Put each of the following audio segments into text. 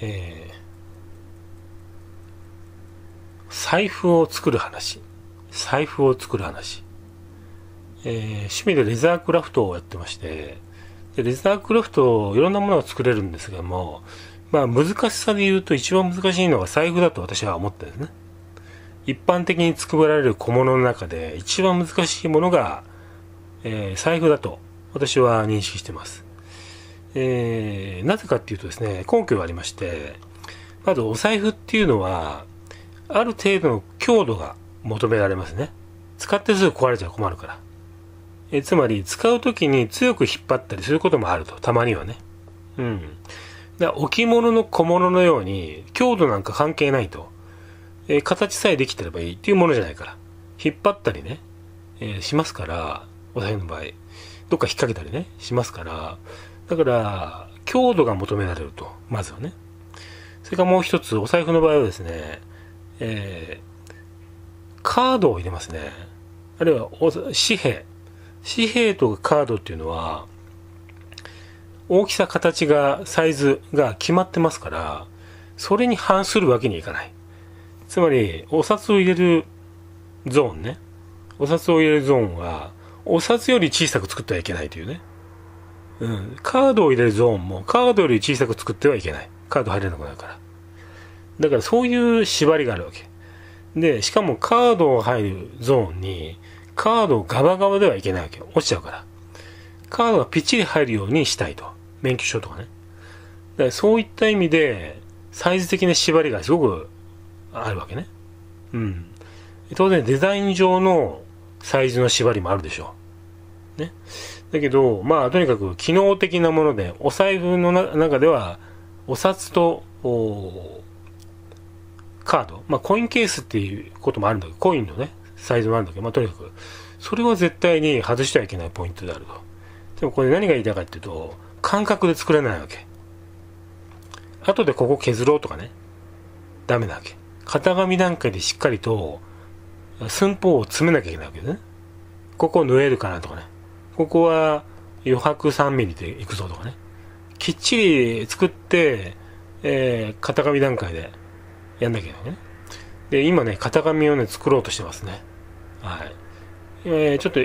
えー、財布を作る話。財布を作る話。えー、趣味でレザークラフトをやってまして、でレザークラフト、いろんなものが作れるんですがも、まあ難しさで言うと一番難しいのが財布だと私は思ってるんですね。一般的に作られる小物の中で一番難しいものが、えー、財布だと私は認識してます。えー、なぜかっていうとですね、根拠がありまして、まずお財布っていうのは、ある程度の強度が求められますね。使ってすぐ壊れちゃ困るから。えつまり、使う時に強く引っ張ったりすることもあると。たまにはね。うん。だ置物の小物のように、強度なんか関係ないと。え形さえできてればいいっていうものじゃないから。引っ張ったりね、えー、しますから、お財布の場合。どっか引っ掛けたりね、しますから、だから、強度が求められると、まずはね。それからもう一つ、お財布の場合はですね、えー、カードを入れますね。あるいは紙幣。紙幣とカードっていうのは、大きさ、形が、サイズが決まってますから、それに反するわけにいかない。つまり、お札を入れるゾーンね。お札を入れるゾーンは、お札より小さく作ってはいけないというね。うん。カードを入れるゾーンも、カードより小さく作ってはいけない。カード入れなくなるから。だからそういう縛りがあるわけ。で、しかもカードを入るゾーンに、カードをガバガバではいけないわけ。落ちちゃうから。カードがぴっちり入るようにしたいと。免許証とかね。だからそういった意味で、サイズ的な縛りがすごくあるわけね。うん。当然デザイン上のサイズの縛りもあるでしょう。ね。だけど、まあ、とにかく機能的なもので、お財布の中では、お札と、おカード、まあ、コインケースっていうこともあるんだけど、コインのね、サイズもあるんだけど、まあ、とにかく、それは絶対に外してはいけないポイントであると。でもこれ何が言いたいかっていうと、感覚で作れないわけ。後でここ削ろうとかね、ダメなわけ。型紙段階でしっかりと、寸法を詰めなきゃいけないわけですね。ここ縫えるかなとかね。ここは余白3ミリでいくぞとかね。きっちり作って、えー、型紙段階でやんなきゃいけないね。で、今ね、型紙をね、作ろうとしてますね。はい。えー、ちょっと、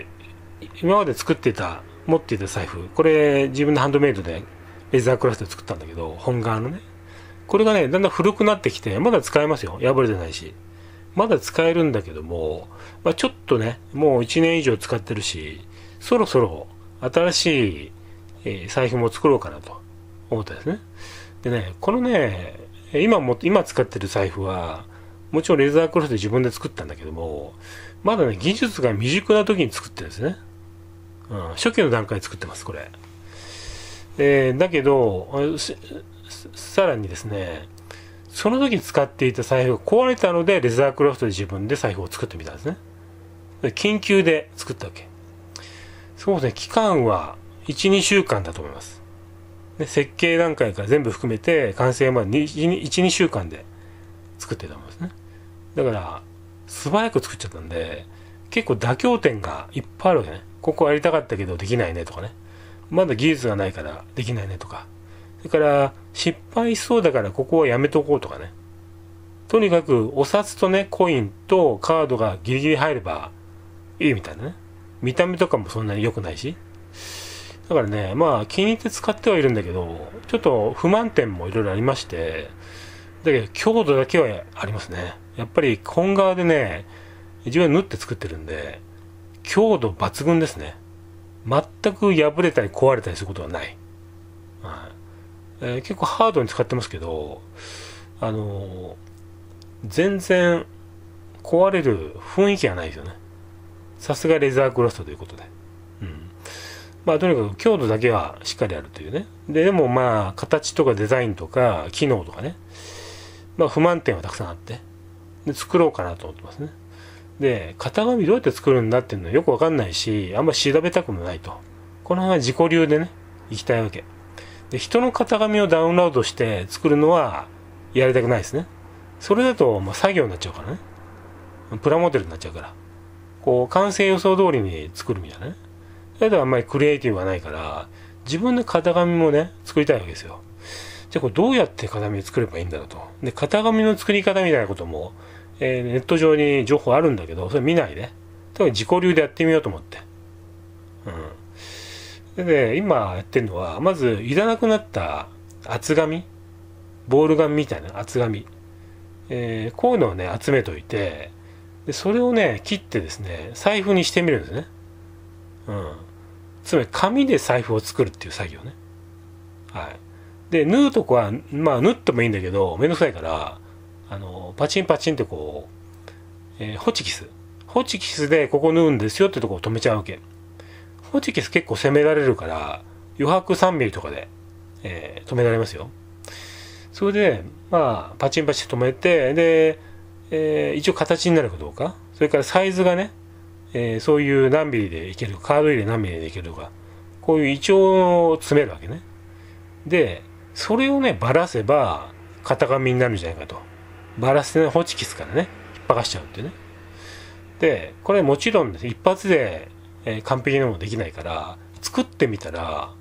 今まで作ってた、持っていた財布、これ自分のハンドメイドでレザークラスで作ったんだけど、本側のね。これがね、だんだん古くなってきて、まだ使えますよ。破れてないし。まだ使えるんだけども、まあ、ちょっとね、もう1年以上使ってるし、そろそろ新しい、えー、財布も作ろうかなと思ったんですね。でね、このね、今も、今使ってる財布は、もちろんレザークロスで自分で作ったんだけども、まだね、技術が未熟な時に作ってるんですね。うん、初期の段階で作ってます、これ。えー、だけど、さらにですね、その時使っていた財布が壊れたので、レザークラフトで自分で財布を作ってみたんですね。緊急で作ったわけ。そうですね、期間は1、2週間だと思います。で設計段階から全部含めて完成まで1、2週間で作ってたもんですね。だから、素早く作っちゃったんで、結構妥協点がいっぱいあるわけね。ここやりたかったけどできないねとかね。まだ技術がないからできないねとか。それから、失敗しそうだからここはやめとこうとかね。とにかく、お札とね、コインとカードがギリギリ入ればいいみたいなね。見た目とかもそんなに良くないし。だからね、まあ気に入って使ってはいるんだけど、ちょっと不満点もいろいろありまして、だけど強度だけはありますね。やっぱり本側でね、自分は縫って作ってるんで、強度抜群ですね。全く破れたり壊れたりすることはない。はいえー、結構ハードに使ってますけど、あのー、全然壊れる雰囲気がないですよね。さすがレザークロストということで。うん。まあ、とにかく強度だけはしっかりあるというね。で、でもまあ、形とかデザインとか、機能とかね。まあ、不満点はたくさんあって。で、作ろうかなと思ってますね。で、型紙どうやって作るんだっていうのはよくわかんないし、あんま調べたくもないと。この辺は自己流でね、行きたいわけ。で、人の型紙をダウンロードして作るのはやりたくないですね。それだと、まあ、作業になっちゃうからね。プラモデルになっちゃうから。こう、完成予想通りに作るみたいなね。それではあんまりクリエイティブがないから、自分で型紙もね、作りたいわけですよ。じゃあこれどうやって型紙を作ればいいんだろうと。で、型紙の作り方みたいなことも、えー、ネット上に情報あるんだけど、それ見ないで。とに自己流でやってみようと思って。うん。で、今やってるのは、まず、いらなくなった厚紙ボール紙みたいな厚紙。えー、こういうのをね、集めといて、で、それをね、切ってですね、財布にしてみるんですね。うん。つまり、紙で財布を作るっていう作業ね。はい。で、縫うとこは、まあ、縫ってもいいんだけど、めんどくさいから、あの、パチンパチンってこう、えー、ホチキス。ホチキスでここ縫うんですよってとこを止めちゃうわけ。ホチキス結構攻められるから、余白3ミリとかで、えー、止められますよ。それで、まあ、パチンパチン止めて、で、えー、一応形になるかどうか、それからサイズがね、えー、そういう何ミリでいけるカード入れ何ミリでいけるとか、こういう胃腸を詰めるわけね。で、それをね、ばらせば、型紙になるんじゃないかと。ばらしてね、ホチキスからね、引っ張かしちゃうってね。で、これもちろんです、一発で、えー、完璧なものできないから、作ってみたら、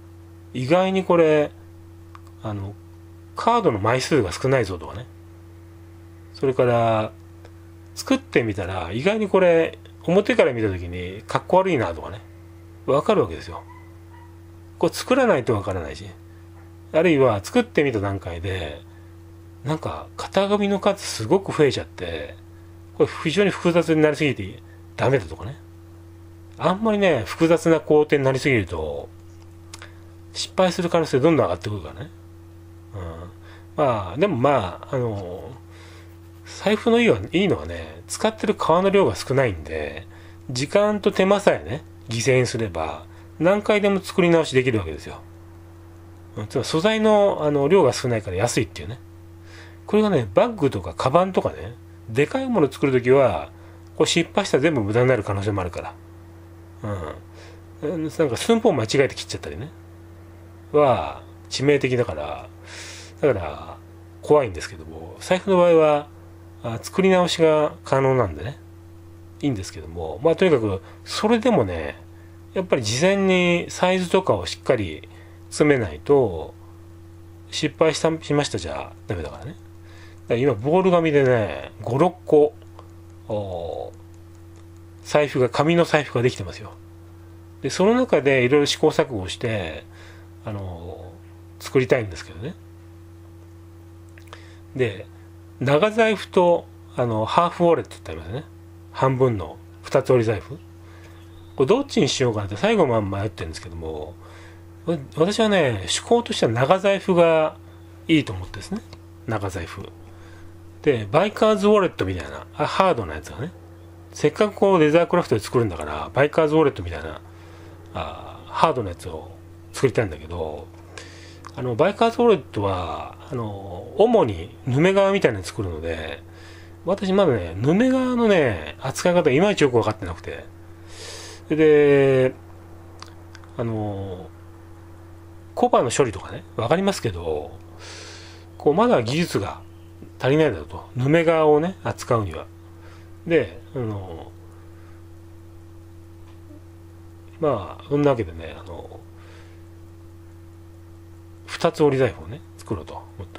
意外にこれ、あの、カードの枚数が少ないぞとかね。それから、作ってみたら、意外にこれ、表から見た時に、かっこ悪いなとかね。わかるわけですよ。これ作らないとわからないし。あるいは作ってみた段階で、なんか型紙の数すごく増えちゃって、これ非常に複雑になりすぎてダメだとかね。あんまりね、複雑な工程になりすぎると、失敗する可能性どんどん上がってくるからね。うん。まあ、でもまあ、あの、財布のいいはいいのはね、使ってる革の量が少ないんで、時間と手間さえね、犠牲にすれば、何回でも作り直しできるわけですよ。つまり素材のあの量が少ないから安いっていうね。これがね、バッグとかカバンとかね、でかいもの作るときは、こう失敗したら全部無駄になる可能性もあるから。うん。なんか寸法間違えて切っちゃったりね。は、致命的だから、だから、怖いんですけども、財布の場合は、あ作り直しが可能なんでね、いいんですけども、まあとにかく、それでもね、やっぱり事前にサイズとかをしっかり詰めないと、失敗したしましたじゃダメだからね。から今、ボール紙でね、5、6個、財布が、紙の財布ができてますよ。で、その中でいろいろ試行錯誤して、あの、作りたいんですけどね。で、長財布と、あの、ハーフウォレットってありますね。半分の二つ折り財布。これどっちにしようかなって最後まで迷ってるんですけども、私はね、趣向としては長財布がいいと思ってですね。長財布。で、バイカーズウォレットみたいな、あハードなやつがね、せっかくこうレザークラフトで作るんだから、バイカーズウォレットみたいな、あハードなやつを作りたいんだけど、あの、バイカーズウォレットは、あの、主にヌメ革みたいなの作るので、私まだね、ヌメ革のね、扱い方いまいちよくわかってなくて。で、あの、コバの処理とかね、わかりますけど、こう、まだ技術が足りないだろうと。ヌメ革をね、扱うには。で、あの、まあ、そんなわけでね、あの、二つ折り財布をね、作ろうと思って